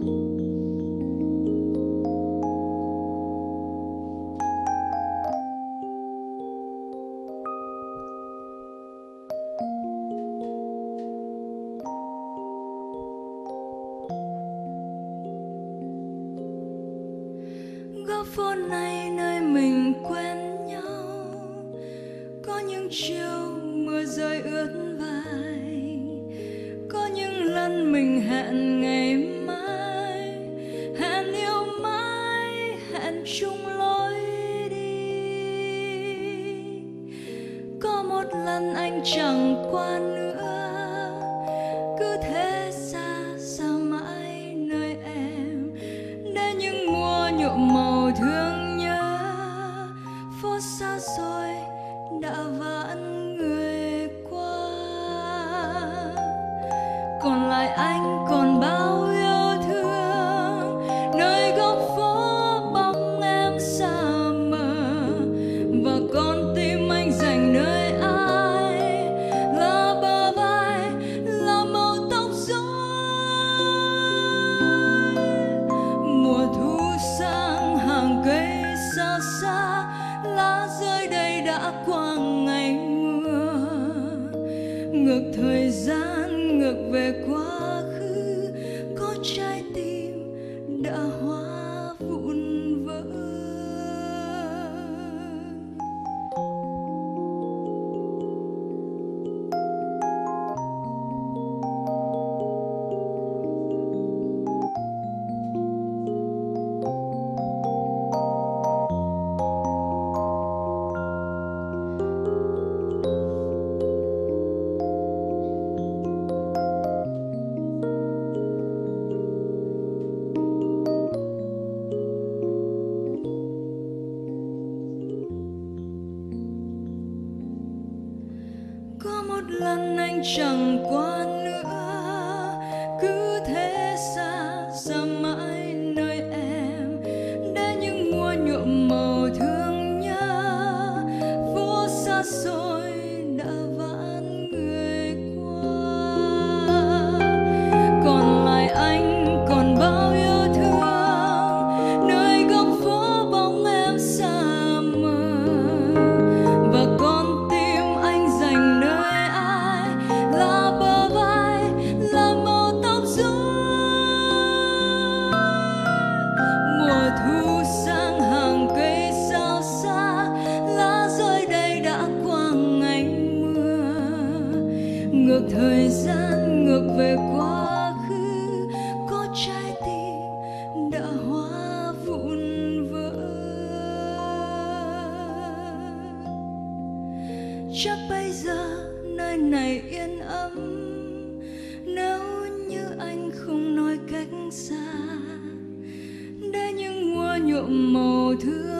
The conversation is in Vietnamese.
góc phố này nơi mình quen nhau, có những chiều mưa rơi ướt vai, có những lần mình hẹn ngày mai. Có một lần anh chẳng qua nữa. Cứ thế xa xa mãi nơi em để những mùa nhuộm màu thương gian ngược phút lăn lần anh chẳng qua nữa. Cứ ngược thời gian ngược về quá khứ, có trái tim đã hóa vụn vỡ. Chắc bây giờ nơi này yên ấm, nếu như anh không nói cách xa, để những mùa nhuộm màu thương